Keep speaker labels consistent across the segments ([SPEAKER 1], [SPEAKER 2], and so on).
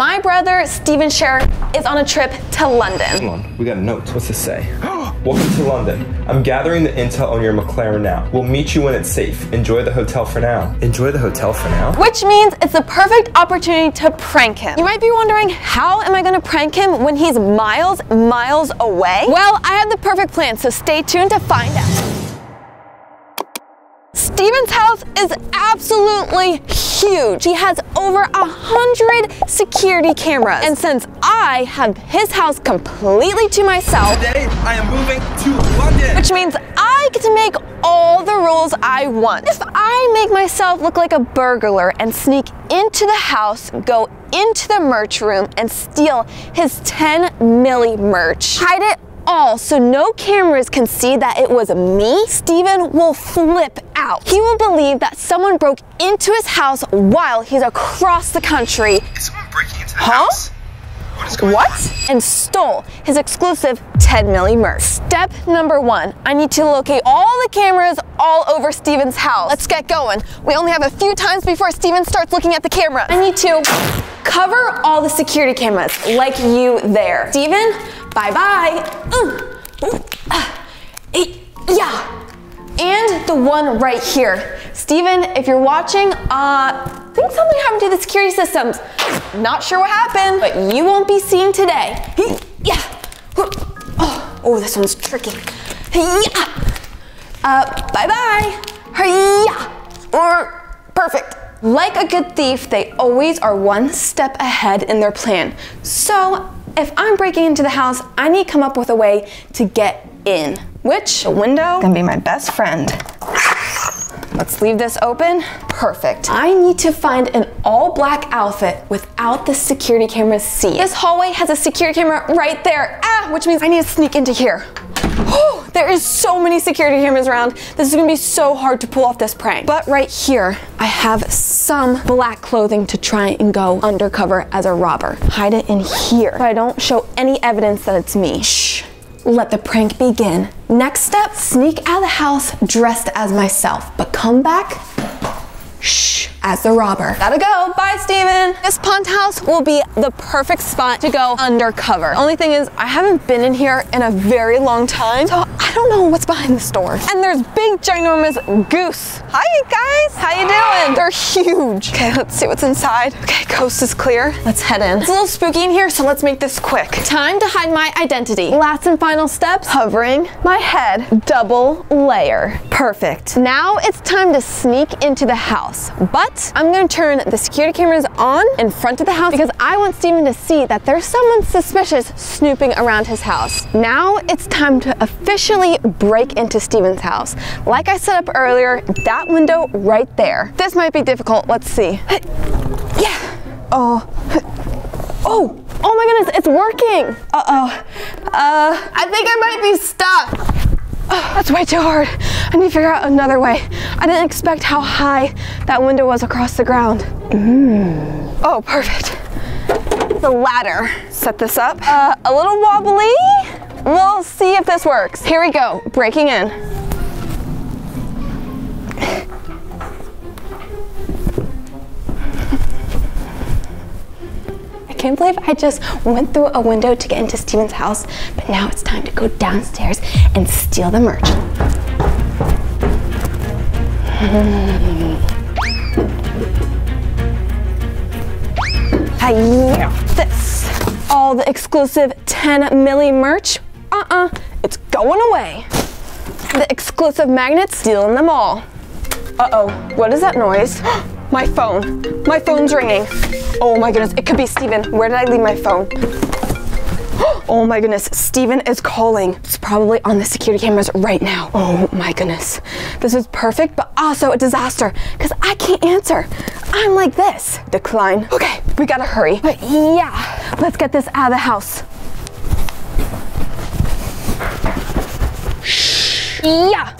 [SPEAKER 1] My brother, Stephen Sharer, is on a trip to London.
[SPEAKER 2] Come on, we got a note. What's this say? Welcome to London. I'm gathering the intel on your McLaren now. We'll meet you when it's safe. Enjoy the hotel for now. Enjoy the hotel for now?
[SPEAKER 1] Which means it's the perfect opportunity to prank him. You might be wondering, how am I gonna prank him when he's miles, miles away? Well, I have the perfect plan, so stay tuned to find out. Stephen's house is absolutely huge. He has over a hundred security cameras. And since I have his house completely to myself,
[SPEAKER 2] Today, I am moving to London.
[SPEAKER 1] which means I get to make all the rules I want. If I make myself look like a burglar and sneak into the house, go into the merch room and steal his 10 milli merch, hide it all so no cameras can see that it was me, Stephen will flip out. He will believe that someone broke into his house while he's across the country
[SPEAKER 2] Is someone breaking into the
[SPEAKER 1] Huh?
[SPEAKER 2] house? What
[SPEAKER 1] what? And stole his exclusive 10 milli merch. Step number one, I need to locate all the cameras all over Stephen's house. Let's get going. We only have a few times before Stephen starts looking at the camera. I need to cover all the security cameras, like you there. Stephen, bye-bye. Mm. Ooh. Ah. Eh, Yeah. And the one right here. Stephen, if you're watching, uh, I think something happened to the security systems. Not sure what happened, but you won't be seen today. Yeah. Oh, oh this one's tricky. Yeah. Uh, bye-bye. Yeah. Or perfect. Like a good thief, they always are one step ahead in their plan. So, if I'm breaking into the house, I need to come up with a way to get in. Which a window gonna be my best friend. Let's leave this open. Perfect. I need to find an all black outfit without the security cameras see. This hallway has a security camera right there. Ah, which means I need to sneak into here. Whew, there is so many security cameras around. This is gonna be so hard to pull off this prank. But right here, I have some black clothing to try and go undercover as a robber. Hide it in here, I don't show any evidence that it's me. Shh. Let the prank begin. Next step, sneak out of the house dressed as myself, but come back Shh, as the robber. Gotta go. Bye, Stephen. This punt house will be the perfect spot to go undercover. Only thing is, I haven't been in here in a very long time, so I don't know what's behind the door. And there's big, ginormous goose. Hi, guys. How you doing? They're huge. Okay, let's see what's inside. Okay, coast is clear. Let's head in. It's a little spooky in here, so let's make this quick. Time to hide my identity. Last and final steps, hovering my head. Double layer. Perfect. Now it's time to sneak into the house. But I'm gonna turn the security cameras on in front of the house because I want Stephen to see that there's someone suspicious snooping around his house. Now it's time to officially break into Stephen's house. Like I set up earlier, that window right there. This might be difficult, let's see. Yeah, oh, oh, oh my goodness, it's working. Uh-oh, uh, I think I might be stuck. Oh, that's way too hard. I need to figure out another way. I didn't expect how high that window was across the ground. Mm. Oh, perfect. The ladder. Set this up. Uh, a little wobbly. We'll see if this works. Here we go, breaking in. I can't believe I just went through a window to get into Stephen's house, but now it's time to go downstairs and steal the merch. Hiya. This. All the exclusive 10 milli merch. Uh-uh, it's going away. The exclusive magnets, stealing them all. Uh-oh, what is that noise? My phone. My phone's ringing. Oh my goodness, it could be Stephen. Where did I leave my phone? Oh my goodness, Stephen is calling. It's probably on the security cameras right now. Oh my goodness. This is perfect, but also a disaster because I can't answer. I'm like this. Decline. Okay, we gotta hurry. But yeah, let's get this out of the house. Yeah.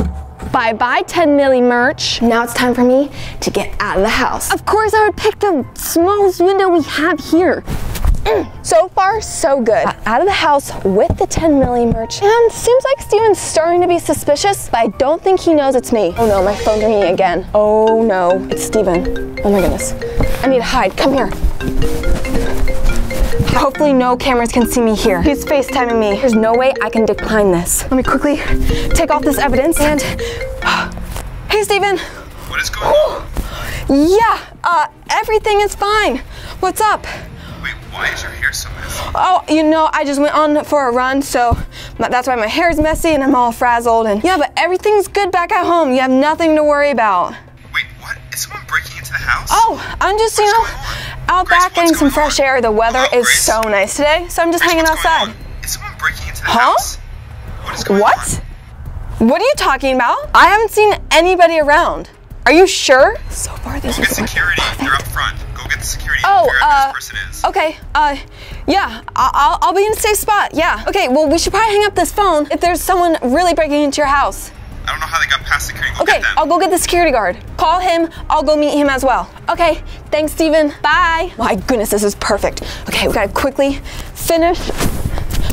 [SPEAKER 1] Bye bye, 10 milli merch. Now it's time for me to get out of the house. Of course, I would pick the smallest window we have here. Mm, So far, so good. Got out of the house with the 10 milli merch. And seems like Stephen's starting to be suspicious, but I don't think he knows it's me. Oh no, my phone's ringing again. Oh no, it's Stephen. Oh my goodness. I need to hide. Come here. Hopefully no cameras can see me here. He's FaceTiming me. There's no way I can decline this. Let me quickly take off this evidence and... Hey, Stephen.
[SPEAKER 2] What is going on?
[SPEAKER 1] Yeah, uh, everything is fine. What's up?
[SPEAKER 2] Wait, why is your hair so messy?
[SPEAKER 1] Oh, you know, I just went on for a run, so that's why my hair is messy and I'm all frazzled. And yeah, but everything's good back at home. You have nothing to worry about.
[SPEAKER 2] Wait, what? Is someone breaking into the house?
[SPEAKER 1] Oh, I'm just, you know, out
[SPEAKER 2] Grace,
[SPEAKER 1] back getting some fresh
[SPEAKER 2] on?
[SPEAKER 1] air. The weather
[SPEAKER 2] Hello,
[SPEAKER 1] is
[SPEAKER 2] Grace?
[SPEAKER 1] so nice today, so I'm just
[SPEAKER 2] Grace,
[SPEAKER 1] hanging outside.
[SPEAKER 2] Is someone breaking into the
[SPEAKER 1] Huh?
[SPEAKER 2] house? What is going
[SPEAKER 1] What?
[SPEAKER 2] on?
[SPEAKER 1] What are you talking about? I haven't seen anybody around. Are you sure? So far, this
[SPEAKER 2] Go
[SPEAKER 1] is
[SPEAKER 2] security.
[SPEAKER 1] perfect.
[SPEAKER 2] They're up front. Go get the security.
[SPEAKER 1] Oh, uh,
[SPEAKER 2] who this person is.
[SPEAKER 1] Okay, uh, yeah, I'll, I'll be in a safe spot, yeah. Okay, well, we should probably hang up this phone if there's someone really breaking into your house.
[SPEAKER 2] I don't know how they got past security. Go
[SPEAKER 1] Okay. I'll go get the security guard. Call him, I'll go meet him as well. Okay, thanks, Stephen. Bye. My goodness, this is perfect. Okay, we gotta quickly finish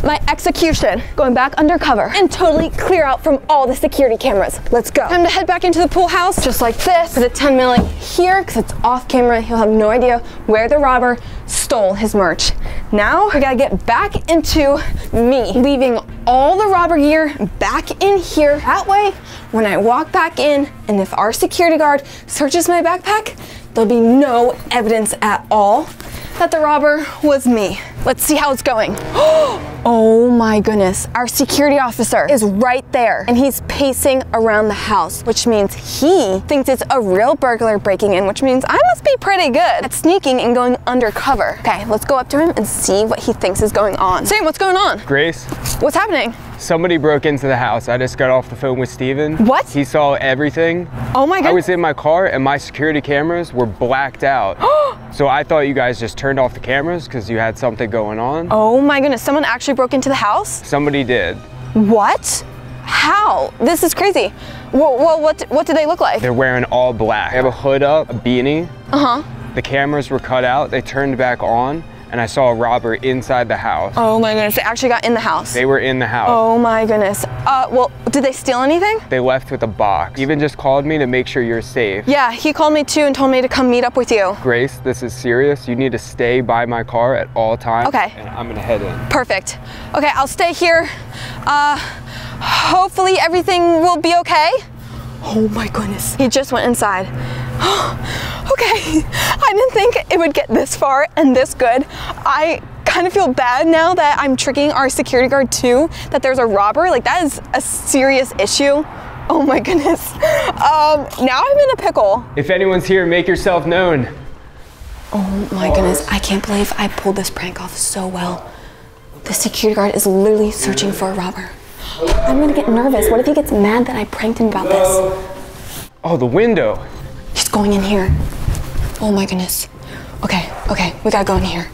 [SPEAKER 1] my execution. Going back undercover and totally clear out from all the security cameras. Let's go. Time to head back into the pool house, just like this. Put a 10 milli here, because it's off camera. He'll have no idea where the robber stole his merch. Now, we gotta get back into me, leaving all the robber gear back in here. That way, when I walk back in, and if our security guard searches my backpack, there'll be no evidence at all that the robber was me. Let's see how it's going. Oh, Oh my goodness. Our security officer is right there and he's pacing around the house, which means he thinks it's a real burglar breaking in, which means I must be pretty good at sneaking and going undercover. Okay, let's go up to him and see what he thinks is going on. Sam, what's going on?
[SPEAKER 3] Grace,
[SPEAKER 1] What's happening?
[SPEAKER 3] Somebody broke into the house. I just got off the phone with Stephen.
[SPEAKER 1] What?
[SPEAKER 3] He saw everything.
[SPEAKER 1] Oh my god.
[SPEAKER 3] I was in my car and my security cameras were blacked out. so I thought you guys just turned off the cameras because you had something going on.
[SPEAKER 1] Oh my goodness, someone actually broke into the house?
[SPEAKER 3] Somebody did.
[SPEAKER 1] What? How? This is crazy. Well, well what, what do they look like?
[SPEAKER 3] They're wearing all black. They have a hood up, a beanie.
[SPEAKER 1] Uh huh.
[SPEAKER 3] The cameras were cut out. They turned back on and I saw a robber inside the house.
[SPEAKER 1] Oh my goodness, they actually got in the house.
[SPEAKER 3] They were in the house.
[SPEAKER 1] Oh my goodness. Uh, well, did they steal anything?
[SPEAKER 3] They left with a box. Even just called me to make sure you're safe.
[SPEAKER 1] Yeah, he called me too and told me to come meet up with you.
[SPEAKER 3] Grace, this is serious. You need to stay by my car at all times.
[SPEAKER 1] Okay.
[SPEAKER 3] And I'm gonna head in.
[SPEAKER 1] Perfect. Okay, I'll stay here. Uh, hopefully everything will be okay. Oh my goodness. He just went inside. okay, I didn't think it would get this far and this good. I kind of feel bad now that I'm tricking our security guard too, that there's a robber. Like that is a serious issue. Oh my goodness. Um, now I'm in a pickle.
[SPEAKER 3] If anyone's here, make yourself known.
[SPEAKER 1] Oh my goodness, I can't believe I pulled this prank off so well. The security guard is literally searching for a robber. I'm gonna get nervous. What if he gets mad that I pranked him about this?
[SPEAKER 3] Oh, the window.
[SPEAKER 1] He's going in here. Oh my goodness. Okay, okay, we gotta go in here.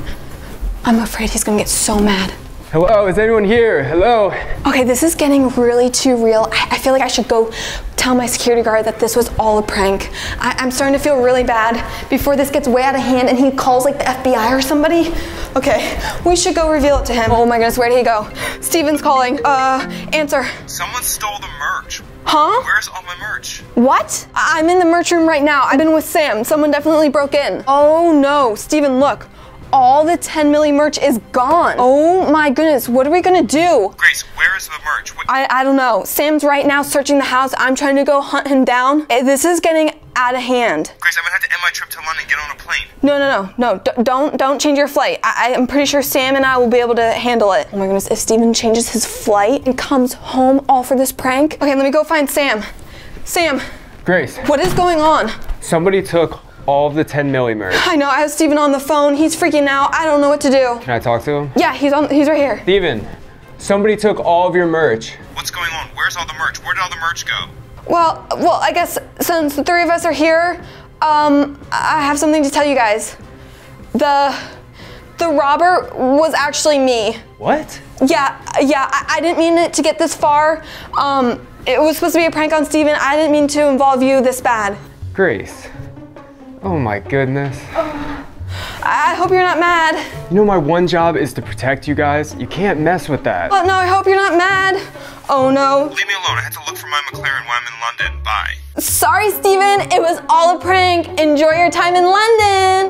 [SPEAKER 1] I'm afraid he's gonna get so mad.
[SPEAKER 3] Hello, is anyone here? Hello.
[SPEAKER 1] Okay, this is getting really too real. I, I feel like I should go tell my security guard that this was all a prank. I, I'm starting to feel really bad before this gets way out of hand and he calls like the FBI or somebody. Okay, we should go reveal it to him. Oh my goodness, where did he go? Stephen's calling. Uh, answer.
[SPEAKER 2] Someone stole the merch.
[SPEAKER 1] Huh?
[SPEAKER 2] Where's all my merch?
[SPEAKER 1] What? I- I'm in the merch room right now. I've been with Sam. Someone definitely broke in. Oh no, Stephen, look. All the 10 milli merch is gone. Oh my goodness, what are we gonna do?
[SPEAKER 2] Grace, where is the merch? What,
[SPEAKER 1] I, I don't know. Sam's right now searching the house. I'm trying to go hunt him down. Eh, This is getting out of hand.
[SPEAKER 2] Grace, I'm gonna have to end my trip to London and get on a plane.
[SPEAKER 1] No, no, no, no. Don't don't change your flight. I, I'm pretty sure Sam and I will be able to handle it. Oh my goodness, if Stephen changes his flight and comes home all for this prank. Okay, let me go find Sam. Sam,
[SPEAKER 3] Grace,
[SPEAKER 1] what is going on?
[SPEAKER 3] somebody took all of the 10 milli merch.
[SPEAKER 1] I know, I have Stephen on the phone. He's freaking out. I don't know what to do.
[SPEAKER 3] Can I talk to him?
[SPEAKER 1] Yeah, he's on he's right here.
[SPEAKER 3] Stephen, somebody took all of your merch.
[SPEAKER 2] What's going on? Where's all the merch? Where did all the merch go?
[SPEAKER 1] Well, well, I guess since the three of us are here, um, I have something to tell you guys. The the robber was actually me.
[SPEAKER 3] What?
[SPEAKER 1] Yeah, yeah, I, I didn't mean it to get this far. Um, it was supposed to be a prank on Stephen. I didn't mean to involve you this bad.
[SPEAKER 3] Grace. Oh my goodness.
[SPEAKER 1] I, I hope you're not mad.
[SPEAKER 3] You know my one job is to protect you guys. You can't mess with that.
[SPEAKER 1] Oh no, I hope you're not mad. Oh no.
[SPEAKER 2] Leave me alone. I had to look for my McLaren while I'm in London. Bye.
[SPEAKER 1] Sorry, Stephen. It was all a prank. Enjoy your time in London.